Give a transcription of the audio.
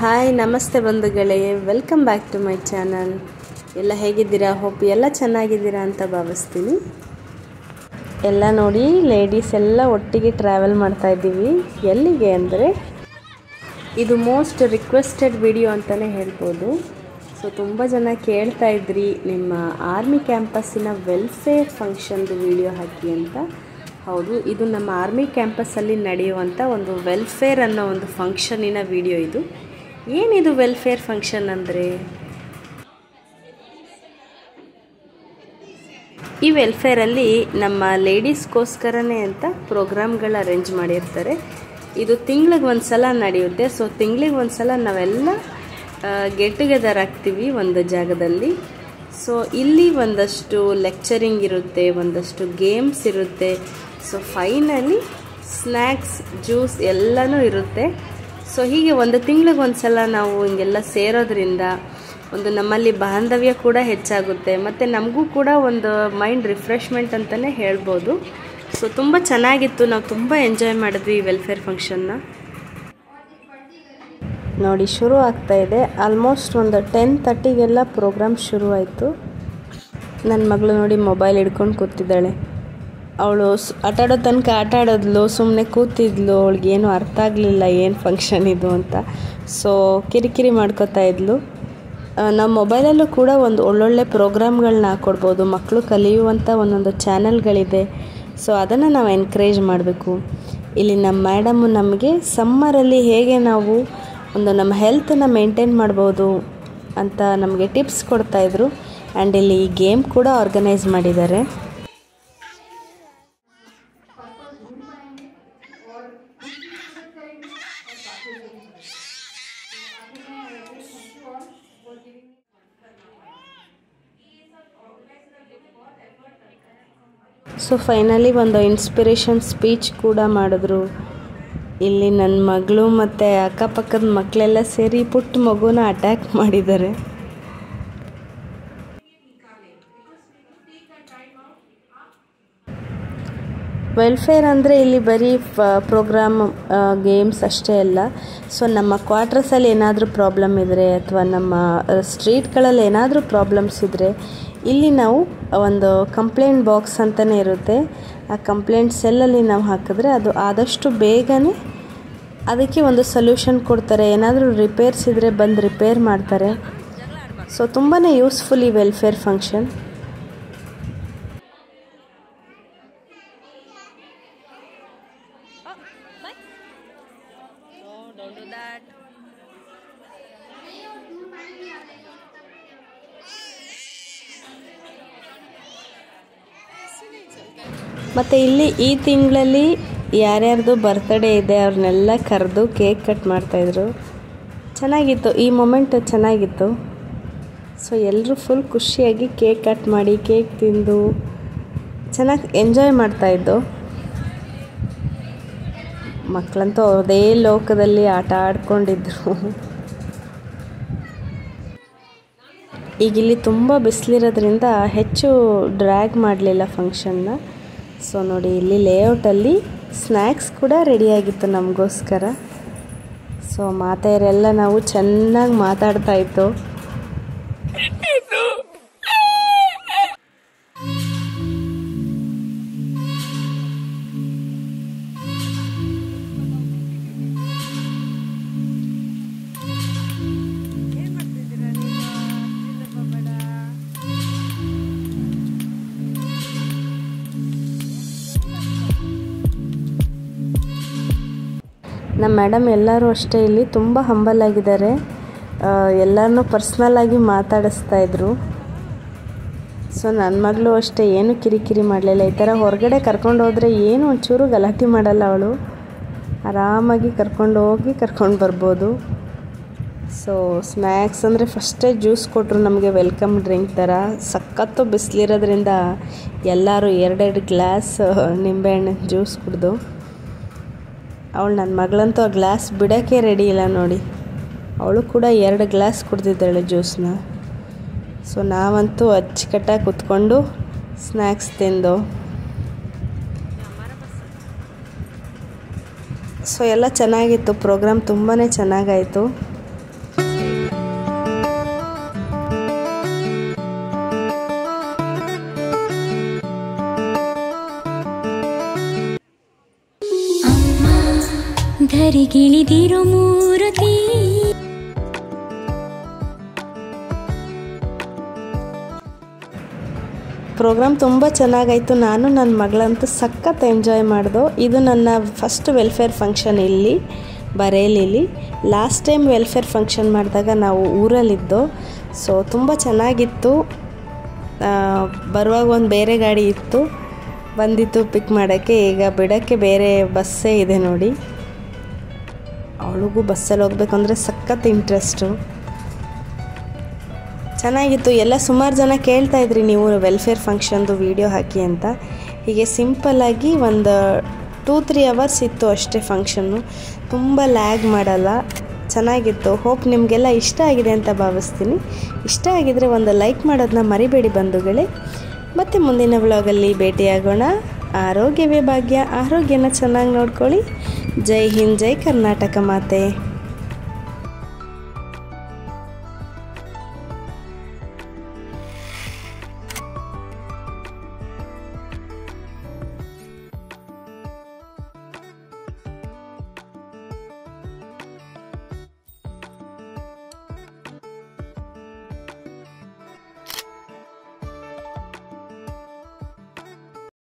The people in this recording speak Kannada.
ಹಾಯ್, ನಮಸ್ತೆ ಬಂಧುಗಳೇ. Welcome back to my channel ಎಲ್ಲ ಹೇಗಿದ್ದೀರಾ? ಹೋಪ್ ಎಲ್ಲ ಚೆನ್ನಾಗಿದ್ದೀರಾ ಅಂತ ಭಾವಿಸ್ತೀನಿ. ಎಲ್ಲ ನೋಡಿ ಲೇಡೀಸ್ ಎಲ್ಲ ಒಟ್ಟಿಗೆ ಟ್ರಾವೆಲ್ ಮಾಡ್ತಾ ಇದ್ದೀವಿ. ಎಲ್ಲಿಗೆ ಅಂದರೆ? ಇದು ಮೋಸ್ಟ್ ರಿಕ್ವೆಸ್ಟೆಡ್ ವಿಡಿಯೋ ಅಂತಲೇ ಹೇಳ್ಬೋದು. ಸೊ ತುಂಬ ಜನ ಕೇಳ್ತಾ ಇದ್ರಿ, ನಿಮ್ಮ ಆರ್ಮಿ ಕ್ಯಾಂಪಸ್ಸಿನ ವೆಲ್ಫೇರ್ ಫಂಕ್ಷನ್ದು ವಿಡಿಯೋ ಹಾಕಿ ಅಂತ. ಹೌದು, ಇದು ನಮ್ಮ ಆರ್ಮಿ ಕ್ಯಾಂಪಸ್ಸಲ್ಲಿ ನಡೆಯುವಂಥ ಒಂದು ವೆಲ್ಫೇರ್ ಅನ್ನೋ ಒಂದು ಫಂಕ್ಷನಿನ ವಿಡಿಯೋ ಇದು. ಏನಿದು ವೆಲ್ಫೇರ್ ಫಂಕ್ಷನ್ ಅಂದರೆ? ಈ ವೆಲ್ಫೇರಲ್ಲಿ ನಮ್ಮ ಲೇಡೀಸ್ಗೋಸ್ಕರನೇ ಅಂತ ಪ್ರೋಗ್ರಾಮ್ಗಳು ಅರೇಂಜ್ ಮಾಡಿರ್ತಾರೆ. ಇದು ತಿಂಗ್ಳಿಗೆ ಒಂದು ಸಲ ನಡೆಯುತ್ತೆ. ಸೊ ತಿಂಗ್ಳಿಗೆ ಒಂದು ಸಲ ನಾವೆಲ್ಲ ಗೆಟ್ ಟುಗೆದರ್ ಆಗ್ತೀವಿ ಒಂದು ಜಾಗದಲ್ಲಿ. ಸೊ ಇಲ್ಲಿ ಒಂದಷ್ಟು ಲೆಕ್ಚರಿಂಗ್ ಇರುತ್ತೆ, ಒಂದಷ್ಟು ಗೇಮ್ಸ್ ಇರುತ್ತೆ. ಸೊ ಫೈನಲಿ ಸ್ನ್ಯಾಕ್ಸ್ ಜ್ಯೂಸ್ ಎಲ್ಲನೂ ಇರುತ್ತೆ. ಸೊ ಹೀಗೆ ಒಂದು ತಿಂಗಳಿಗೆ ಒಂದು ಸಲ ನಾವು ಹಿಂಗೆಲ್ಲ ಸೇರೋದ್ರಿಂದ ಒಂದು ನಮ್ಮಲ್ಲಿ ಬಾಂಧವ್ಯ ಕೂಡ ಹೆಚ್ಚಾಗುತ್ತೆ. ಮತ್ತು ನಮಗೂ ಕೂಡ ಒಂದು ಮೈಂಡ್ ರಿಫ್ರೆಶ್ಮೆಂಟ್ ಅಂತಲೇ ಹೇಳ್ಬೋದು. ಸೊ ತುಂಬ ಚೆನ್ನಾಗಿತ್ತು. ನಾವು ತುಂಬ ಎಂಜಾಯ್ ಮಾಡಿದ್ವಿ ಈ ವೆಲ್ಫೇರ್ ಫಂಕ್ಷನ್ನ. ನೋಡಿ, ಶುರು ಆಗ್ತಾ ಇದೆ. ಆಲ್ಮೋಸ್ಟ್ ಒಂದು ಟೆನ್ ತರ್ಟಿಗೆಲ್ಲ ಪ್ರೋಗ್ರಾಮ್ ಶುರು ಆಯಿತು. ನನ್ನ ಮಗಳು ನೋಡಿ ಮೊಬೈಲ್ ಹಿಡ್ಕೊಂಡು ಕೂತಿದ್ದಾಳೆ. ಅವಳು ಆಟಾಡೋ ತನಕ ಆಟ ಆಡೋದ್ಲು ಸುಮ್ಮನೆ ಕೂತಿದ್ಲು ಅವಳಿಗೇನು ಅರ್ಥ ಆಗಲಿಲ್ಲ, ಏನು ಫಂಕ್ಷನ್ ಇದು ಅಂತ. ಸೊ ಕಿರಿಕಿರಿ ಮಾಡ್ಕೋತಾ ಇದ್ಲು. ನಮ್ಮ ಮೊಬೈಲಲ್ಲೂ ಕೂಡ ಒಂದು ಒಳ್ಳೊಳ್ಳೆ ಪ್ರೋಗ್ರಾಮ್ಗಳನ್ನ ಹಾಕ್ಕೊಡ್ಬೋದು ಮಕ್ಕಳು ಕಲಿಯುವಂಥ ಒಂದೊಂದು ಚಾನೆಲ್ಗಳಿದೆ ಸೊ ಅದನ್ನು ನಾವು ಎನ್ಕರೇಜ್ ಮಾಡಬೇಕು. ಇಲ್ಲಿ ನಮ್ಮ ಮೇಡಮು ನಮಗೆ ಸಮ್ಮರಲ್ಲಿ ಹೇಗೆ ನಾವು ಒಂದು ನಮ್ಮ ಹೆಲ್ತನ್ನು ಮೇಂಟೈನ್ ಮಾಡ್ಬೋದು ಅಂತ ನಮಗೆ ಟಿಪ್ಸ್ ಕೊಡ್ತಾಯಿದ್ರು ಆ್ಯಂಡ್ ಇಲ್ಲಿ ಗೇಮ್ ಕೂಡ ಆರ್ಗನೈಸ್ ಮಾಡಿದ್ದಾರೆ. ಸೊ ಫೈನಲಿ ಒಂದು ಇನ್ಸ್ಪಿರೇಷನ್ ಸ್ಪೀಚ್ ಕೂಡ ಮಾಡಿದ್ರು. ಇಲ್ಲಿ ನನ್ನ ಮಗಳು ಮತ್ತು ಅಕ್ಕಪಕ್ಕದ ಮಕ್ಕಳೆಲ್ಲ ಸೇರಿ ಪುಟ್ಟ ಮಗುನ ಅಟ್ಯಾಕ್ ಮಾಡಿದ್ದಾರೆ. ವೆಲ್ಫೇರ್ ಅಂದರೆ ಇಲ್ಲಿ ಬರೀ ಪ್ರೋಗ್ರಾಮ್ ಗೇಮ್ಸ್ ಅಷ್ಟೇ ಅಲ್ಲ. ಸೊ ನಮ್ಮ ಕ್ವಾರ್ಟರ್ಸಲ್ಲಿ ಏನಾದರೂ ಪ್ರಾಬ್ಲಮ್ ಇದ್ದರೆ ಅಥವಾ ನಮ್ಮ ಸ್ಟ್ರೀಟ್ಗಳಲ್ಲಿ ಏನಾದರೂ ಪ್ರಾಬ್ಲಮ್ಸ್ ಇದ್ದರೆ ಇಲ್ಲಿ ನಾವು ಒಂದು ಕಂಪ್ಲೇಂಟ್ ಬಾಕ್ಸ್ ಅಂತಲೇ ಇರುತ್ತೆ. ಆ ಕಂಪ್ಲೇಂಟ್ ಸೆಲ್ಲಲ್ಲಿ ನಾವು ಹಾಕಿದ್ರೆ ಅದು ಆದಷ್ಟು ಬೇಗನೆ ಅದಕ್ಕೆ ಒಂದು ಸೊಲ್ಯೂಷನ್ ಕೊಡ್ತಾರೆ. ಏನಾದರೂ ರಿಪೇರ್ಸ್ ಇದ್ದರೆ ಬಂದು ರಿಪೇರ್ ಮಾಡ್ತಾರೆ. ಸೊ ತುಂಬಾ ಯೂಸ್ಫುಲ್ ಈ ವೆಲ್ಫೇರ್ ಫಂಕ್ಷನ್ ಮತ್ತು ಇಲ್ಲಿ ಈ ತಿಂಗಳಲ್ಲಿ ಯಾರ್ಯಾರ್ದು ಬರ್ತ್ಡೇ ಇದೆ ಅವ್ರನ್ನೆಲ್ಲ ಕರೆದು ಕೇಕ್ ಕಟ್ ಮಾಡ್ತಾಯಿದ್ರು ಚೆನ್ನಾಗಿತ್ತು, ಈ ಮೊಮೆಂಟ್ ಚೆನ್ನಾಗಿತ್ತು. ಸೊ ಎಲ್ಲರೂ ಫುಲ್ ಖುಷಿಯಾಗಿ ಕೇಕ್ ಕಟ್ ಮಾಡಿ ಕೇಕ್ ತಿಂದು ಚೆನ್ನಾಗಿ ಎಂಜಾಯ್ ಮಾಡ್ತಾಯಿದ್ದು ಮಕ್ಕಳಂತೂ ಅವ್ರದೇ ಲೋಕದಲ್ಲಿ ಆಟ ಆಡ್ಕೊಂಡಿದ್ರು. ಈಗ ಇಲ್ಲಿ ತುಂಬ ಬಿಸಿಲಿರೋದ್ರಿಂದ ಹೆಚ್ಚು ಡ್ರ್ಯಾಗ್ ಮಾಡಲಿಲ್ಲ ಫಂಕ್ಷನ್ನ ಸೊ ನೋಡಿ, ಇಲ್ಲಿ ಲೇಔಟಲ್ಲಿ ಸ್ನ್ಯಾಕ್ಸ್ ಕೂಡ ರೆಡಿಯಾಗಿತ್ತು ನಮಗೋಸ್ಕರ. ಸೊ ಮಾತೆಯರೆಲ್ಲ ನಾವು ಚೆನ್ನಾಗಿ ಮಾತಾಡ್ತಾ ಇತ್ತು ನಮ್ಮ ಮೇಡಮ್ ಎಲ್ಲರೂ ಅಷ್ಟೇ ಇಲ್ಲಿ ತುಂಬ ಹಂಬಲ್ ಆಗಿದ್ದಾರೆ. ಎಲ್ಲರನ್ನೂ ಪರ್ಸ್ನಲ್ಲಾಗಿ ಮಾತಾಡಿಸ್ತಾ ಇದ್ರು. ಸೊ ನನ್ನ ಮಗಳು ಅಷ್ಟೇ ಏನು ಕಿರಿಕಿರಿ ಮಾಡಲಿಲ್ಲ. ಈ ಥರ ಹೊರಗಡೆ ಕರ್ಕೊಂಡು ಹೋದರೆ ಏನು ಒಂಚೂರು ಗಲಾಟೆ ಮಾಡಲ್ಲ ಅವಳು. ಆರಾಮಾಗಿ ಕರ್ಕೊಂಡು ಹೋಗಿ ಕರ್ಕೊಂಡು ಬರ್ಬೋದು. ಸೊ ಸ್ನ್ಯಾಕ್ಸ್ ಅಂದರೆ ಫಸ್ಟೇ ಜ್ಯೂಸ್ ಕೊಟ್ಟರು ನಮಗೆ ವೆಲ್ಕಮ್ ಡ್ರಿಂಕ್ ಥರ ಸಖತ್ತು ಬಿಸಿಲಿರೋದ್ರಿಂದ ಎಲ್ಲರೂ ಎರಡೆರಡು ಗ್ಲಾಸ್ ನಿಂಬೆಹಣ್ಣಿನ ಜ್ಯೂಸ್ ಕುಡಿದು. ಅವಳು ನನ್ನ ಮಗಳಂತೂ ಆ ಗ್ಲಾಸ್ ಬಿಡೋಕ್ಕೆ ರೆಡಿ ಇಲ್ಲ ನೋಡಿ. ಅವಳು ಕೂಡ ಎರಡು ಗ್ಲಾಸ್ ಕುಡ್ದಿದ್ದಾಳೆ ಜ್ಯೂಸನ್ನ ಸೊ ನಾವಂತೂ ಅಚ್ಚುಕಟ್ಟಾಗಿ ಕುತ್ಕೊಂಡು ಸ್ನ್ಯಾಕ್ಸ್ ತಿಂದು. ಸೊ ಎಲ್ಲ ಚೆನ್ನಾಗಿತ್ತು. ಪ್ರೋಗ್ರಾಮ್ ತುಂಬಾ ಚೆನ್ನಾಗಾಯಿತು. ಧರೆಗಿಳಿದಿರೋ ಮೂರುತಿ. ಪ್ರೋಗ್ರಾಮ್ ತುಂಬ ಚೆನ್ನಾಗಾಯಿತು. ನಾನು ನನ್ನ ಮಗಳಂತೂ ಸಖತ್ ಎಂಜಾಯ್ ಮಾಡಿದೋ. ಇದು ನನ್ನ ಫಸ್ಟ್ ವೆಲ್ಫೇರ್ ಫಂಕ್ಷನ್ ಇಲ್ಲಿ, ಬರೇಲಿಲಿ. ಲಾಸ್ಟ್ ಟೈಮ್ ವೆಲ್ಫೇರ್ ಫಂಕ್ಷನ್ ಮಾಡಿದಾಗ ನಾವು ಊರಲ್ಲಿದ್ದೋ. ಸೊ ತುಂಬ ಚೆನ್ನಾಗಿತ್ತು. ಬರುವಾಗ ಒಂದು ಬೇರೆ ಗಾಡಿ ಇತ್ತು. ಬಂದಿತ್ತು ಪಿಕ್ ಮಾಡೋಕ್ಕೆ. ಈಗ ಬಿಡೋಕ್ಕೆ ಬೇರೆ ಬಸ್ಸೇ ಇದೆ ನೋಡಿ. ಅವಳಿಗೂ ಬಸ್ಸಲ್ಲಿ ಹೋಗ್ಬೇಕಂದ್ರೆ ಸಖತ್ ಇಂಟ್ರೆಸ್ಟು ಚೆನ್ನಾಗಿತ್ತು. ಎಲ್ಲ ಸುಮಾರು ಜನ ಕೇಳ್ತಾ ಇದ್ರಿ ನೀವು ವೆಲ್ಫೇರ್ ಫಂಕ್ಷನ್ದು ವೀಡಿಯೋ ಹಾಕಿ ಅಂತ. ಹೀಗೆ ಸಿಂಪಲ್ಲಾಗಿ ಒಂದು ಟೂ ತ್ರೀ ಅವರ್ಸ್ ಇತ್ತು ಅಷ್ಟೇ ಫಂಕ್ಷನ್ನು ತುಂಬ ಲ್ಯಾಗ್ ಮಾಡಲ್ಲ. ಚೆನ್ನಾಗಿತ್ತು. ಹೋಪ್ ನಿಮಗೆಲ್ಲ ಇಷ್ಟ ಆಗಿದೆ ಅಂತ ಭಾವಿಸ್ತೀನಿ. ಇಷ್ಟ ಆಗಿದರೆ ಒಂದು ಲೈಕ್ ಮಾಡೋದನ್ನ ಮರಿಬೇಡಿ ಬಂಧುಗಳೇ. ಮತ್ತು ಮುಂದಿನ ವ್ಲಾಗಲ್ಲಿ ಭೇಟಿಯಾಗೋಣ. ಆರೋಗ್ಯವೇ ಭಾಗ್ಯ. ಆರೋಗ್ಯನ ಚೆನ್ನಾಗಿ ನೋಡ್ಕೊಳ್ಳಿ. ಜೈ ಹಿಂದ್ ಜೈ ಕರ್ನಾಟಕ ಮಾತೆ.